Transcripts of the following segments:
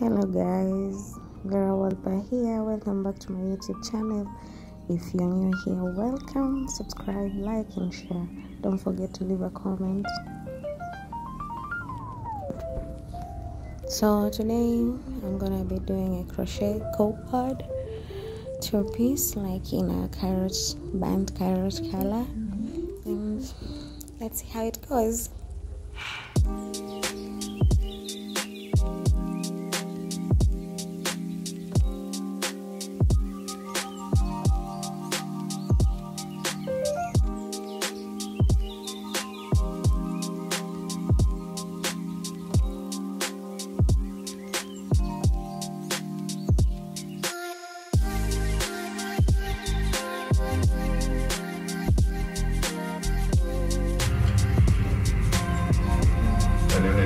hello guys. Verah Wolper here. Welcome back to my youtube channel. If you're new here welcome. Subscribe like and share. Don't forget to leave a comment. So today i'm gonna be doing a crochet copard two piece like in a carrot band carrot color. And let's see how it goes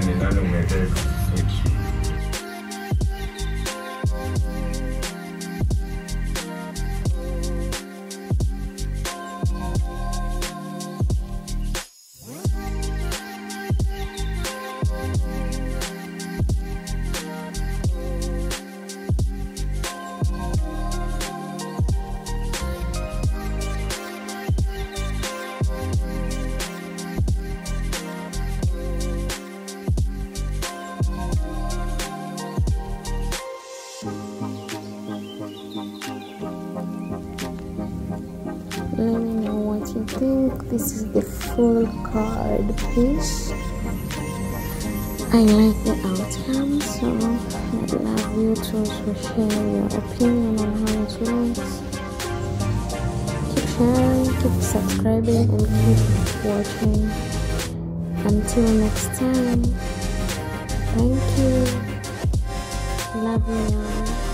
你当中也这个 let me know what you think this is the full card piece i like the outcome so i'd love you to also share your opinion on how it looks. Keep sharing keep subscribing and keep watching. Until next time thank you. Love you all